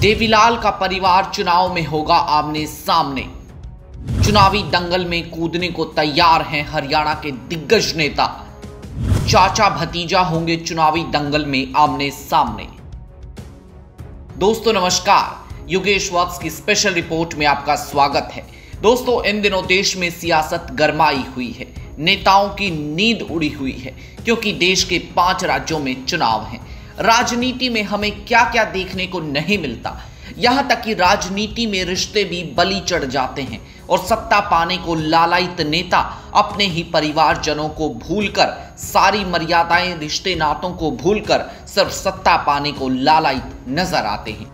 देवीलाल का परिवार चुनाव में होगा आमने सामने। चुनावी दंगल में कूदने को तैयार हैं हरियाणा के दिग्गज नेता। चाचा भतीजा होंगे चुनावी दंगल में आमने सामने। दोस्तों, नमस्कार। योगेश वक्स की स्पेशल रिपोर्ट में आपका स्वागत है। दोस्तों, इन दिनों देश में सियासत गरमाई हुई है। नेताओं की नींद उड़ी हुई है, क्योंकि देश के पाँच राज्यों में चुनाव हैं। राजनीति में हमें क्या क्या देखने को नहीं मिलता। यहाँ तक कि राजनीति में रिश्ते भी बलि चढ़ जाते हैं और सत्ता पाने को लालायित नेता अपने ही परिवारजनों को भूलकर, सारी मर्यादाएँ रिश्ते नातों को भूलकर सिर्फ़ सत्ता पाने को लालायित नज़र आते हैं।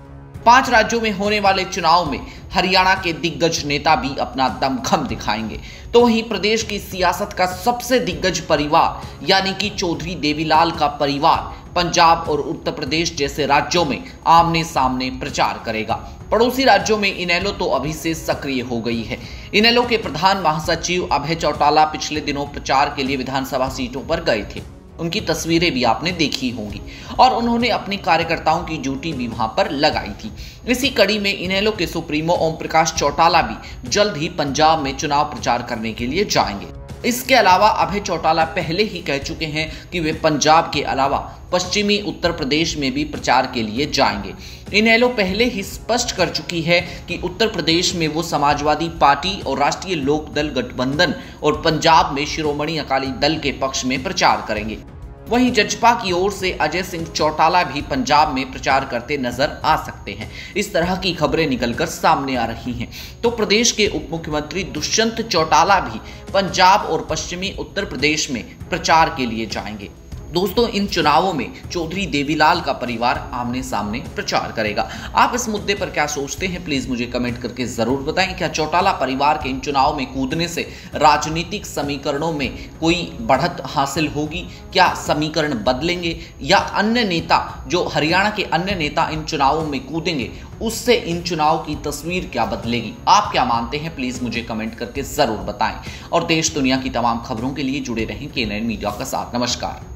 पाँच राज्यों में होने वाले चुनाव में हरियाणा के दिग्गज नेता भी अपना दमखम दिखाएँगे। तो वहीं प्रदेश की सियासत का सबसे दिग्गज परिवार, यानी कि चौधरी देवीलाल का परिवार पंजाब और उत्तर प्रदेश जैसे राज्यों में आमने सामने प्रचार करेगा। पड़ोसी राज्यों में इनेलो तो अभी से सक्रिय हो गई है। इनेलो के प्रधान महासचिव अभय चौटाला पिछले दिनों प्रचार के लिए विधानसभा सीटों पर गए थे। उनकी तस्वीरें भी आपने देखी होंगी और उन्होंने अपने कार्यकर्ताओं की ड्यूटी भी वहाँ पर लगाई थी। इसी कड़ी में इनेलो के सुप्रीमो ओम प्रकाश चौटाला भी जल्द ही पंजाब में चुनाव प्रचार करने के लिए जाएँगे। इसके अलावा अभय चौटाला पहले ही कह चुके हैं कि वे पंजाब के अलावा पश्चिमी उत्तर प्रदेश में भी प्रचार के लिए जाएँगे। इनेलो पहले ही स्पष्ट कर चुकी है कि उत्तर प्रदेश में वो समाजवादी पार्टी और राष्ट्रीय लोकदल गठबंधन और पंजाब में शिरोमणि अकाली दल के पक्ष में प्रचार करेंगे। वहीं जजपा की ओर से अजय सिंह चौटाला भी पंजाब में प्रचार करते नज़र आ सकते हैं। इस तरह की खबरें निकलकर सामने आ रही हैं। तो प्रदेश के उप मुख्यमंत्री दुष्यंत चौटाला भी पंजाब और पश्चिमी उत्तर प्रदेश में प्रचार के लिए जाएँगे। दोस्तों, इन चुनावों में चौधरी देवीलाल का परिवार आमने सामने प्रचार करेगा। आप इस मुद्दे पर क्या सोचते हैं? प्लीज़ मुझे कमेंट करके ज़रूर बताएँ। क्या चौटाला परिवार के इन चुनाव में कूदने से राजनीतिक समीकरणों में कोई बढ़त हासिल होगी? क्या समीकरण बदलेंगे? या अन्य नेता, जो हरियाणा के अन्य नेता इन चुनावों में कूदेंगे, उससे इन चुनाव की तस्वीर क्या बदलेगी? आप क्या मानते हैं? प्लीज़ मुझे कमेंट करके ज़रूर बताएँ। और देश दुनिया की तमाम खबरों के लिए जुड़े रहें के मीडिया का साथ। नमस्कार।